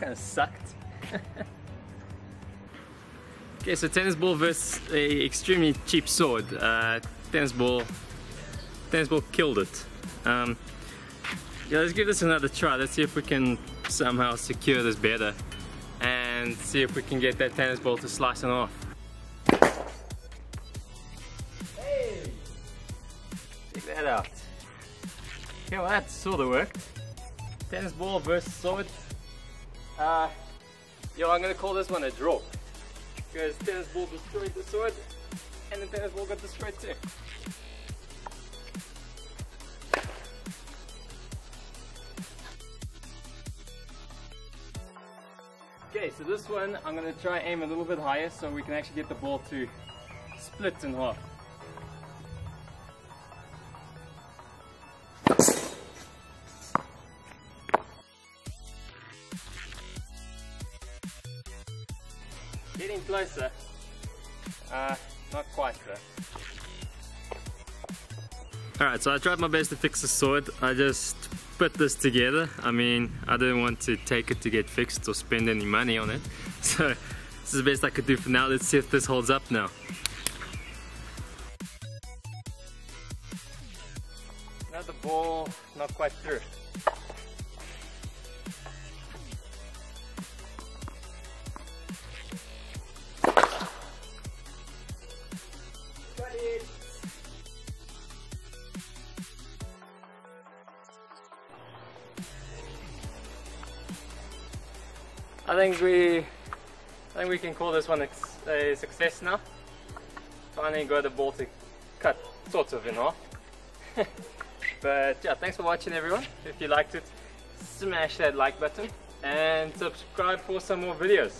kind of sucked. okay, so tennis ball versus a extremely cheap sword. Uh, tennis ball, tennis ball killed it. Um, yeah, let's give this another try. Let's see if we can somehow secure this better and see if we can get that tennis ball to slice it off. Hey! Check that out. Okay, well that sort of worked. Tennis ball versus sword. Uh, yo, I'm gonna call this one a draw. Because tennis ball destroyed the sword and the tennis ball got destroyed too. Okay, so this one I'm gonna try aim a little bit higher so we can actually get the ball to split in half. Getting closer. Uh, not quite though. Alright, so I tried my best to fix the sword. I just put this together. I mean, I didn't want to take it to get fixed or spend any money on it. So this is the best I could do for now. Let's see if this holds up now. Now the ball not quite through. I think we, I think we can call this one a success now. Finally got the ball to cut sort of in half. but yeah, thanks for watching everyone. If you liked it, smash that like button and subscribe for some more videos.